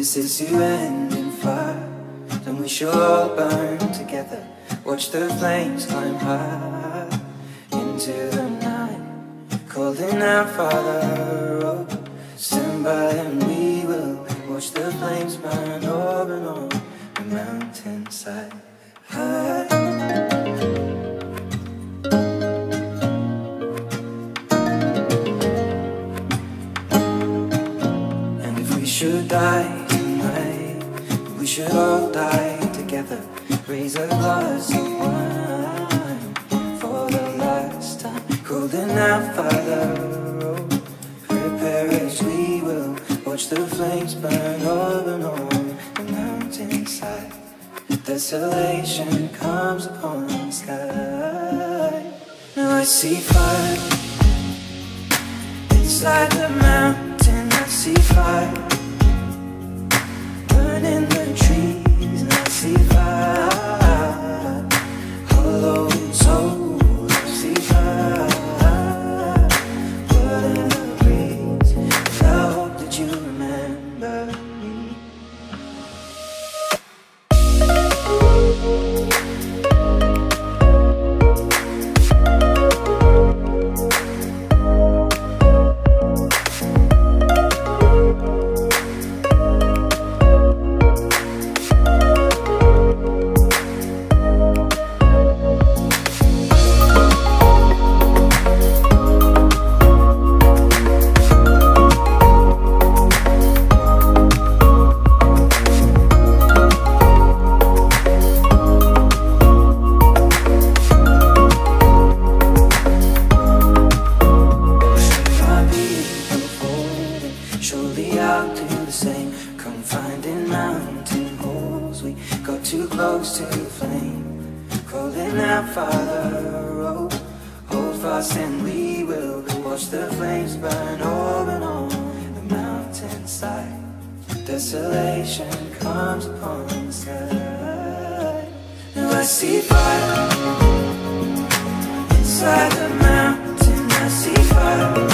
this is to end in fire, then we shall all burn together. Watch the flames climb high into the night, calling out, Father, oh, stand by and we will watch the flames burn over and on the mountainside. High. Die tonight, we should all die together. Raise a glass of wine for the last time. Holding out, Father, oh, prepare as we will. Watch the flames burn over and on the mountainside. Desolation comes upon the sky. Now I see fire inside the mountain. I see fire burning the trees. Fast and we will watch the flames burn over and on the mountainside. Desolation comes upon the sky. Now I see fire inside the mountain. I see fire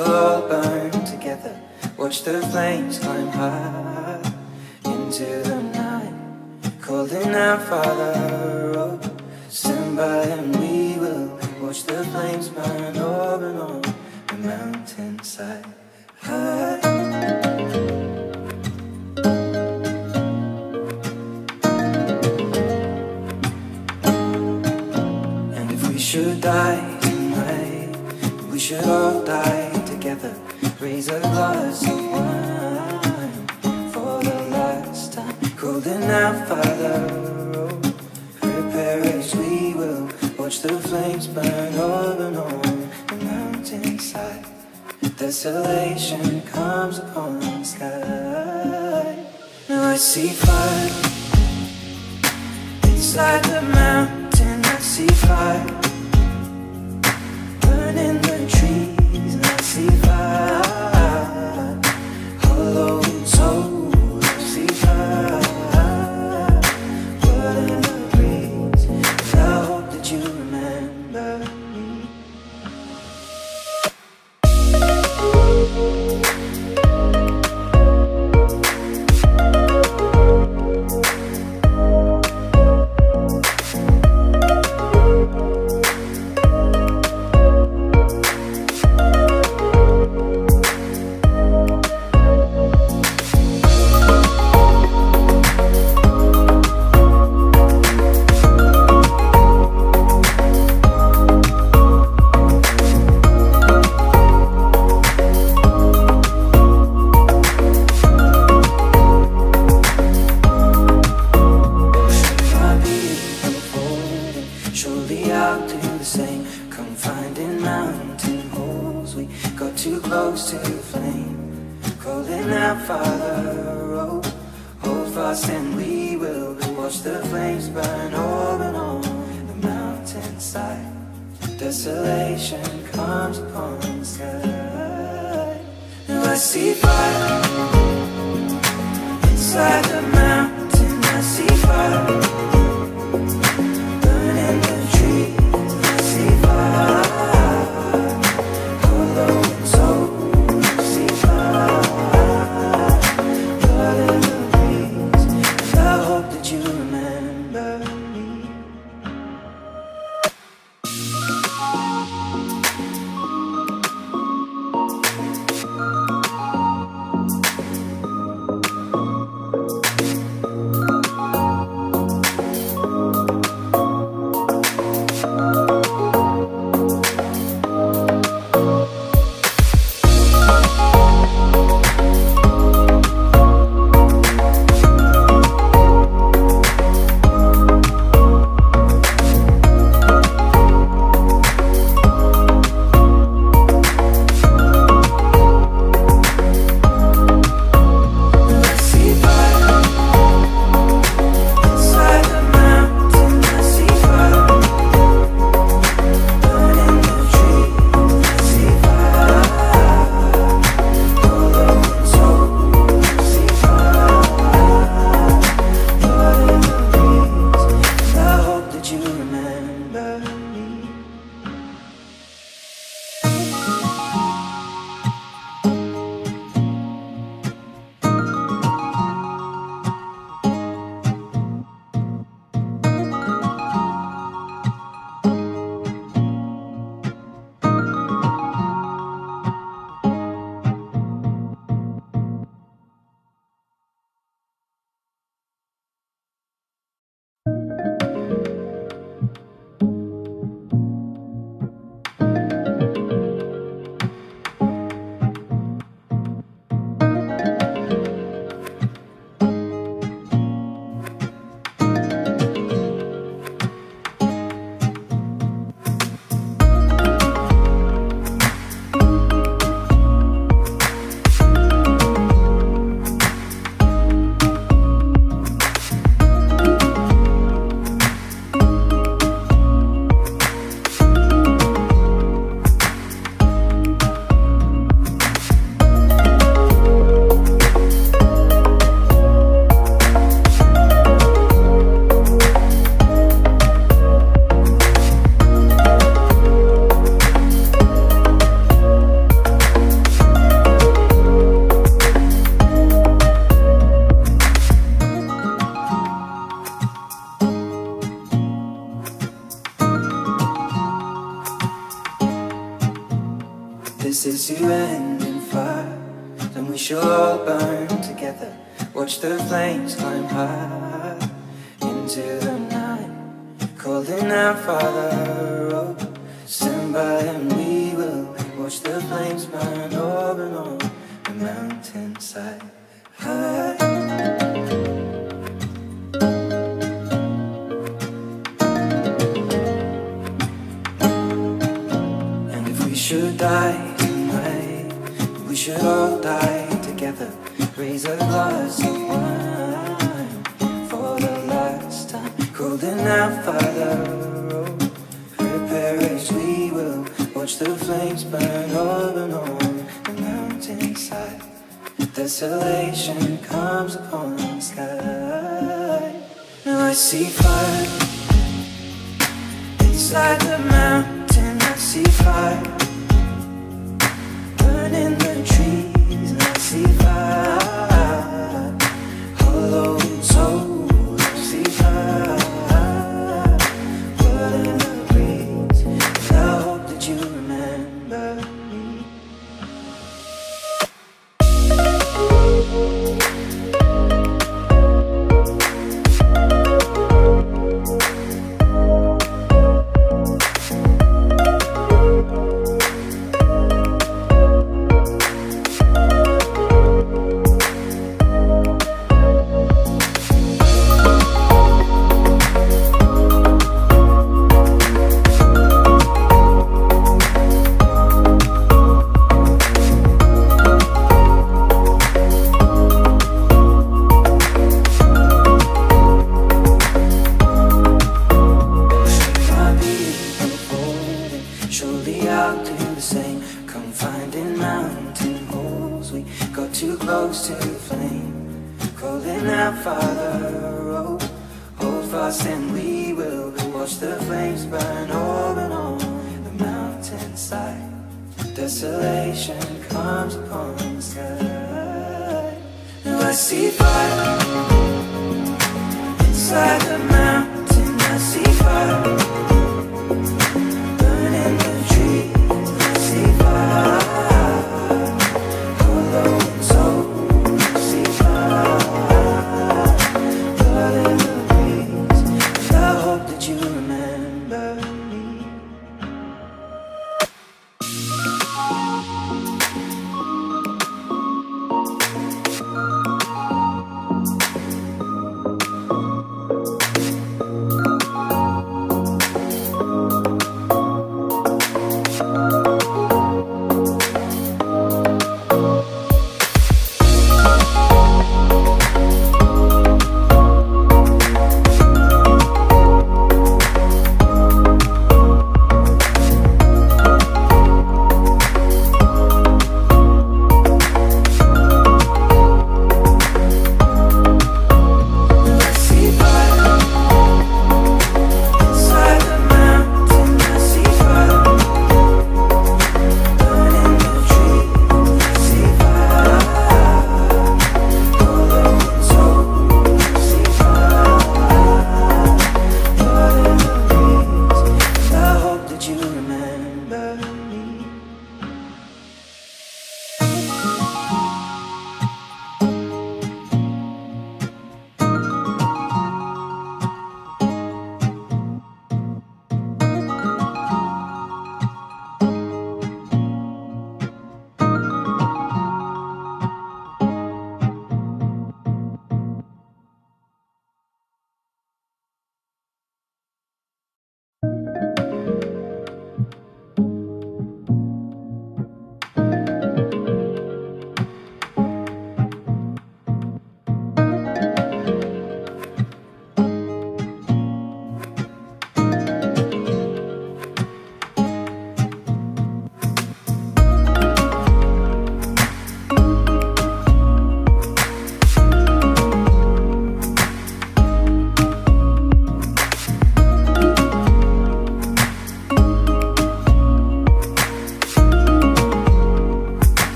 all burn together. Watch the flames climb high into the night. Calling out, Father, oh, stand by and we will watch the flames burn over and on the mountainside. High. And if we should die tonight, we should all die. Raise a glass of wine for the last time. Holding out, Father, oh, prepare as we will. Watch the flames burn over and on the mountainside. Desolation comes upon the sky. Now I see fire inside the mountain. I see fire burning the trees, and I see fire. Desolation comes upon the sky. Now I see fire inside the mountain. I see fire. Into the night, calling out, Father, oh, stand by and we will watch the flames burn over on the mountainside. High. And if we should die tonight, we should all die together. Raise a glass prepare as we will. Watch the flames burn over and on the mountainside. Desolation comes upon the sky. Now I see fire inside the mountain. I see fire burning the trees. Comes. Now I see fire inside the mountain.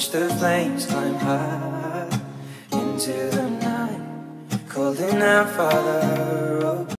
Watch the flames climb high into the night, calling out, Father.